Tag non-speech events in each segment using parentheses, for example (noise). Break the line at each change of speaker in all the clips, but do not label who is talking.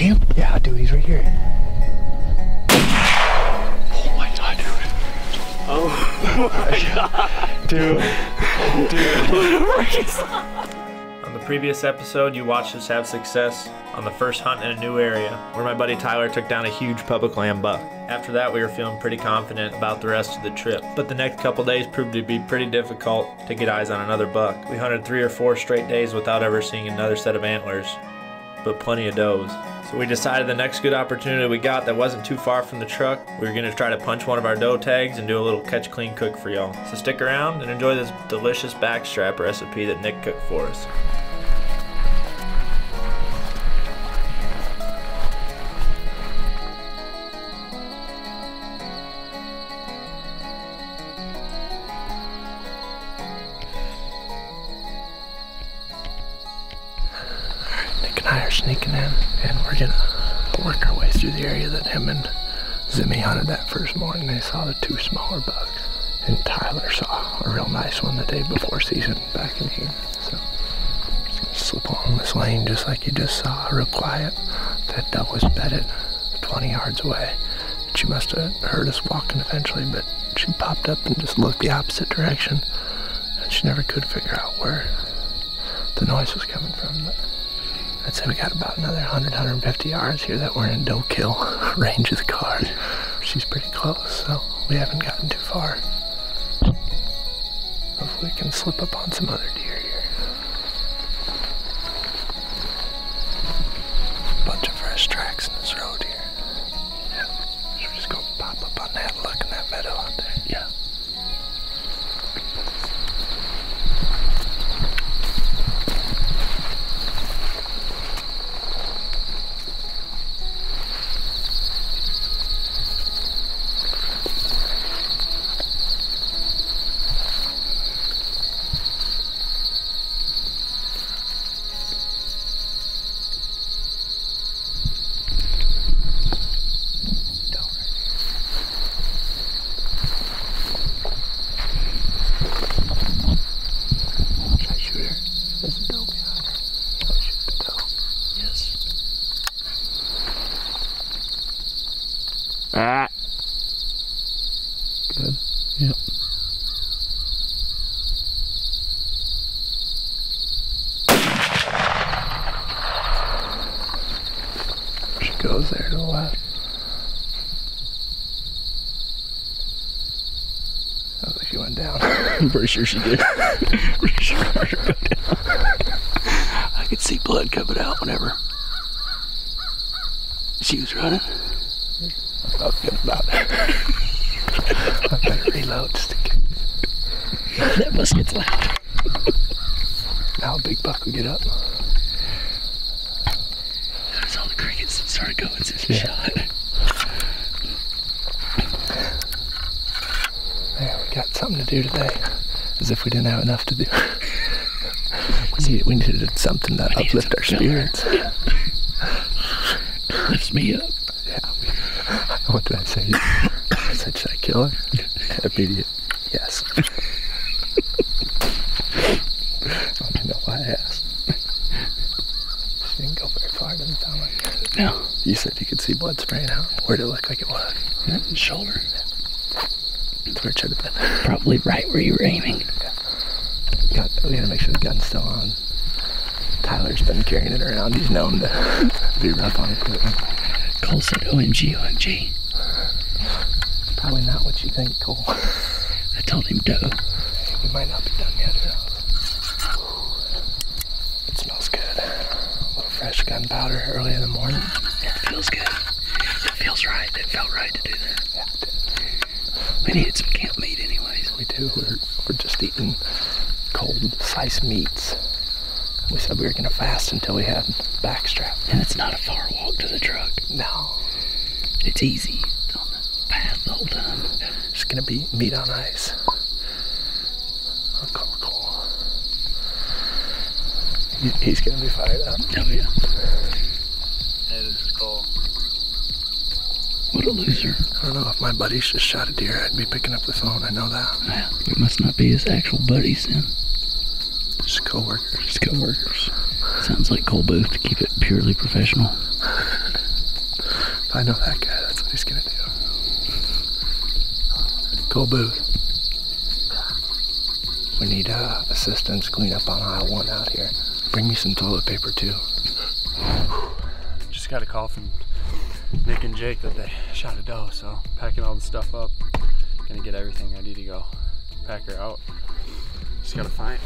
see him?
Yeah, dude, he's right here.
Oh my god, dude.
Oh my god, Dude, (laughs)
On the previous episode, you watched us have success on the first hunt in a new area, where my buddy Tyler took down a huge public land buck. After that, we were feeling pretty confident about the rest of the trip, but the next couple days proved to be pretty difficult to get eyes on another buck. We hunted three or four straight days without ever seeing another set of antlers, but plenty of does. So we decided the next good opportunity we got that wasn't too far from the truck, we were gonna try to punch one of our doe tags and do a little catch clean cook for y'all. So stick around and enjoy this delicious backstrap recipe that Nick cooked for us.
Sneaking in, and we're gonna work our way through the area that him and Zimmy hunted that first morning. They saw the two smaller bucks, and Tyler saw a real nice one the day before season back in here. So slip along this lane just like you just saw, real quiet. That duck was bedded 20 yards away. She must have heard us walking eventually, but she popped up and just looked the opposite direction, and she never could figure out where the noise was coming from. But I'd say we got about another 100, 150 yards here that we're in doe kill (laughs) range of the car. She's pretty close, so we haven't gotten too far. Hopefully we can slip up on some other deer Ah. Good.
Yep.
She goes there to the left. Sounds like she went down. (laughs)
I'm pretty sure she did. (laughs) pretty sure I heard her go down. I could see blood coming out whenever she was running.
Felt good about it. I better reload just in case.
That musket's loud.
Now a big buck will get up.
I all the crickets that started going since we
Yeah.
shot.
Yeah, we got something to do today. As if we didn't have enough to do. (laughs) we, needed, we needed something to
needed
uplift our
some
spirits. (laughs)
Lifts me up.
Yeah. What did I say? I said, should I kill her? Immediate. Yes. (laughs) I don't know why I asked. She didn't go very far, doesn't sound like.
No.
You said you could see blood spraying out. Where did it look like it was? Hmm?
Shoulder.
That's where it should have been.
Probably right where you were aiming.
Got, we gotta make sure the gun's still on. Tyler's been carrying it around. He's known to (laughs) be rough on equipment.
Cole said OMG, OMG.
Probably not what you think, Cole. (laughs)
I told him doe.
We might not be done yet. It smells good. A little fresh gunpowder early in the morning.
Yeah, It feels good. It feels right. It felt right to do that.
Yeah, it did.
We needed some camp meat anyways.
we do. We're, we're just eating cold sliced meats. We said we were gonna fast until we had backstrap.
And it's not a far walk to the truck.
No,
It's easy. It's on the path the whole time.
just gonna be meat on ice. Oh, cool, cool. He's gonna be fired up.
Oh yeah.
Hey, this is Cole.
What a loser.
I don't know if my buddies just shot a deer. I'd be picking up the phone. I know that.
Well, we must not be his actual buddies then.
Just coworkers.
Just co-workers. Sounds like Cole Booth to keep it purely professional. (laughs)
I know that guy, that's what he's gonna do. Cole Booth. We need uh, assistance clean up on aisle one out here. Bring me some toilet paper too.
Just got a call from Nick and Jake that they shot a doe, so packing all the stuff up. Gonna get everything ready to go. Pack her out. Just gotta find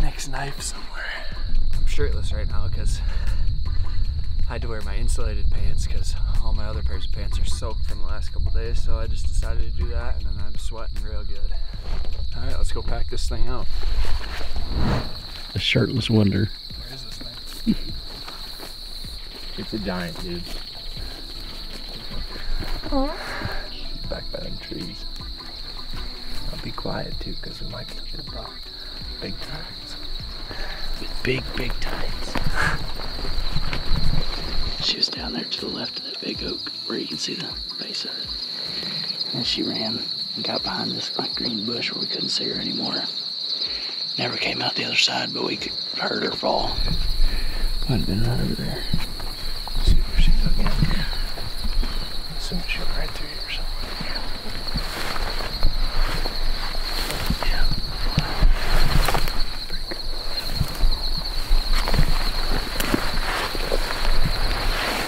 Nick's knife somewhere. I'm shirtless right now because I had to wear my insulated pants because all my other pairs of pants are soaked from the last couple days. So I just decided to do that, and then I'm sweating real good. All right, let's go pack this thing out.
A shirtless wonder.
Where is this thing?
It's a giant, dude. She's back by them trees. I'll be quiet too, because we might get a buck. Big times.
Big, big tides. She was down there to the left of that big oak where you can see the base of it. And she ran and got behind this like green bush where we couldn't see her anymore. Never came out the other side, but we could heard her fall. Might have been right over there.
See where she's again. Assuming she'll right through here somewhere.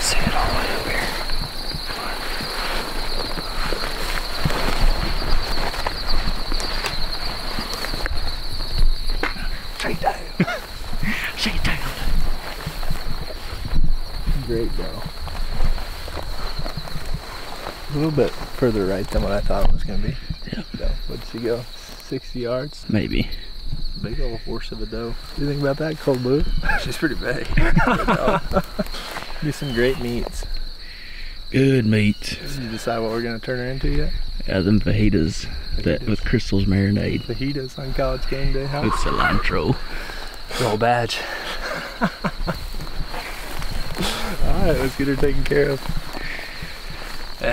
See it all the way over here.
Shake down.
Shake it down.
Great though. A little bit further right than what I thought it was gonna be.
Yeah.
So, what'd she go? 60 yards?
Maybe.
Big old horse of a doe. What do you think about that, Cold Blue? (laughs)
She's pretty big. (laughs)
Do some great meats.
Good meat.
Did you decide what we're gonna turn her into yet?
Yeah, them fajitas that with Crystal's marinade
Fajitas on college game day, huh?
with cilantro.
Roll badge. (laughs) Alright, let's get her taken care of. (sighs)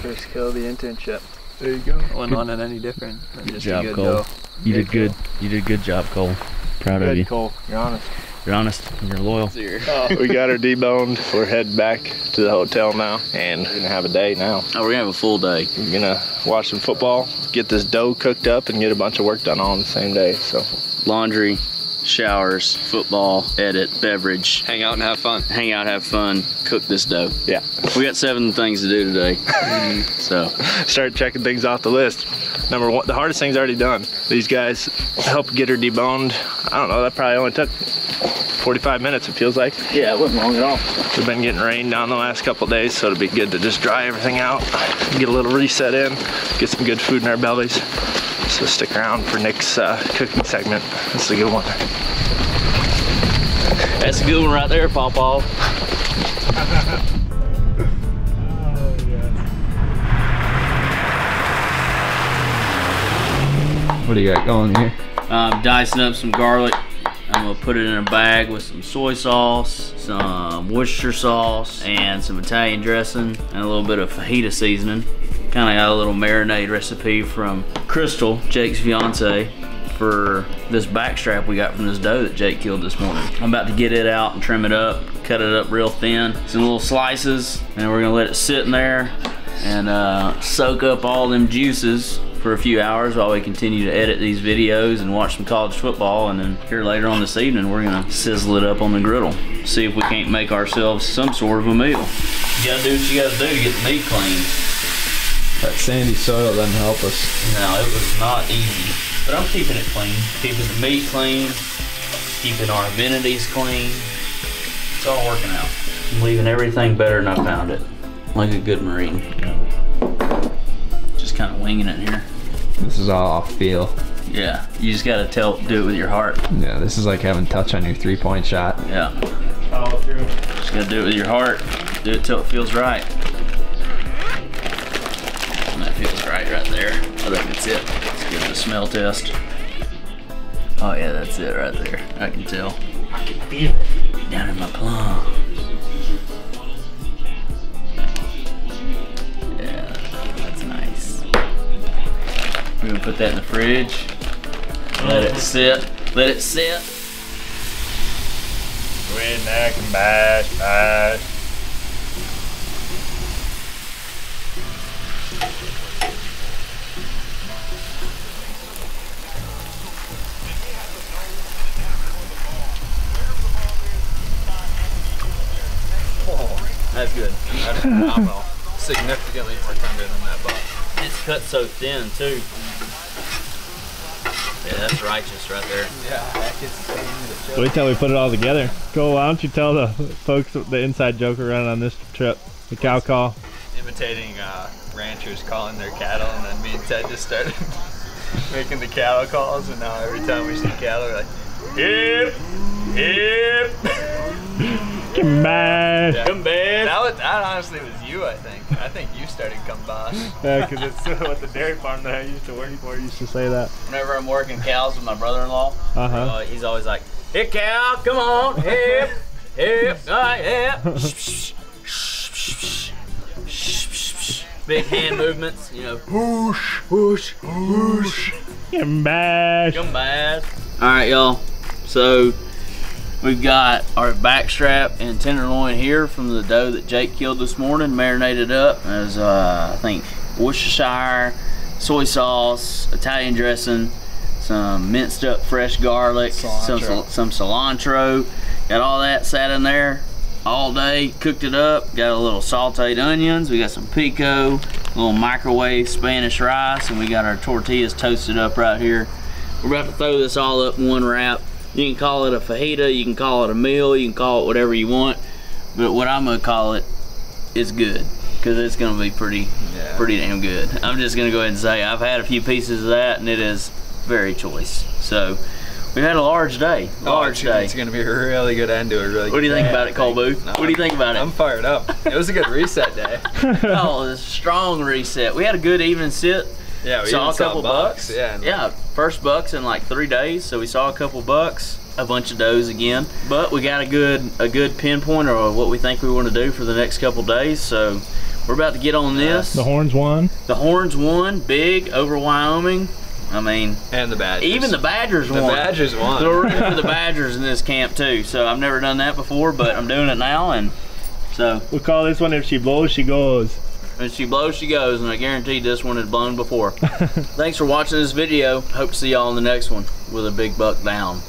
First kill of the internship. There you go.
Wouldn't want it any different than just
job,
a good
Cole.
doe.
You did
Good
good. You did good job, Cole. Proud of you.
Cole. You're honest.
You're honest. and You're loyal. (laughs) Oh.
we got her deboned. We're heading back to the hotel now, and we're gonna have a day now.
Oh, we're gonna have a full day.
We're gonna watch some football, get this dough cooked up, and get a bunch of work done all on the same day. So
Laundry, showers, football, edit, beverage,
hang out and have fun.
hang out, have fun, cook this dough.
yeah,
We got seven things to do today. (laughs) so
start checking things off the list. Number one, the hardest thing's already done. These guys helped get her deboned. I don't know. That probably only took 45 minutes. It feels like.
yeah, it wasn't long at all.
We've been getting rain down the last couple days, so it'll be good to just dry everything out, get a little reset in, get some good food in our bellies. So stick around for Nick's uh, cooking segment. That's a good one.
That's a good one right there, Pawpaw.
What do you got going here?
I'm dicing up some garlic. I'm gonna put it in a bag with some soy sauce, some Worcestershire sauce, and some Italian dressing, and a little bit of fajita seasoning. Kind of got a little marinade recipe from Crystal, Jake's fiance, for this backstrap we got from this doe that Jake killed this morning. I'm about to get it out and trim it up, cut it up real thin, some little slices, and we're gonna let it sit in there and uh, soak up all them juices for a few hours while we continue to edit these videos and watch some college football. And then here later on this evening we're gonna sizzle it up on the griddle see if we can't make ourselves some sort of a meal. You gotta do what you gotta do to get the meat clean
That sandy soil doesn't help us.
no it was not easy but i'm keeping it clean keeping the meat clean keeping our amenities clean it's all working out i'm leaving everything better than i found it like a good marine just kind of winging it here
This is all off feel.
Yeah, you just gotta tell, do it with your heart.
Yeah, this is like having touch on your three point shot.
Yeah. Follow through. Just gotta do it with your heart. Do it till it feels right. There. I think that's it. Let's give it a smell test. Oh yeah, that's it right there. I can tell. I can feel it down in my plums. Yeah, that's nice. We're gonna put that in the fridge. Let it sit. Let it sit.
Redneck and bash, bash.
That's good. That's phenomenal. Significantly more tender than that buck.
It's cut so thin too. Yeah, that's righteous right there.
Yeah, that gets the
Wait till we put it all together. Cole, why don't you tell the folks the inside joke around on this trip? The cow call.
imitating uh, ranchers calling their cattle, and then me and Ted just started (laughs) making the cow calls, and now every time we see cattle, we're like, hip, hip.
Come back.
Yeah.
Come back.
That, was, that honestly was you, I think. I think you started come boss. (laughs)
Yeah, because it's (laughs) what the dairy farm that I used to work for used to say that.
Whenever I'm working cows with my brother-in-law,
Uh-huh.
uh, he's always like, "Hey cow, come on, hip, hip, all right, hip." (laughs) Big hand movements, you know.
Whoosh, whoosh, whoosh. Come back.
Come bad. All right, y'all. So we've got our back strap and tenderloin here from the doe that Jake killed this morning, marinated up as uh, I think Worcestershire, soy sauce, Italian dressing, some minced up fresh garlic, some
Cilantro.
some cilantro. Got all that sat in there all day, cooked it up. Got a little sauteed onions. We got some pico, a little microwave Spanish rice, and we got our tortillas toasted up right here. We're about to throw this all up in one wrap. You can call it a fajita, you can call it a meal, you can call it whatever you want. But what I'm gonna call it is good. Cause it's gonna be pretty
Yeah.
pretty damn good. I'm just gonna go ahead and say I've had a few pieces of that and it is very choice. So we've had a large day. Oh, large
oh,
day.
It's going to be a really good end to a really
What do you think about it, Cole. Booth?
No,
What do you think about it?
I'm fired up. It was a good reset day. (laughs)
oh, it was a strong reset. We had a good even sit.
Yeah, we
saw
even
a couple
bucks.
bucks.
Yeah, and
Yeah, first bucks in like three days. So we saw a couple bucks, a bunch of does again. But we got a good a good pinpoint of what we think we want to do for the next couple days. So we're about to get on this.
The horns won.
The Horns won big over Wyoming. I mean,
and the Badgers.
even the Badgers
the
won.
Badgers won.
So we're rooting for the (laughs) Badgers in this camp too. So I've never done that before, but I'm doing it now, and so
We'll call this one if she blows, she goes.
When she blows, she goes, and I guarantee this one had blown before. (laughs) Thanks for watching this video. Hope to see y'all in the next one with a big buck down.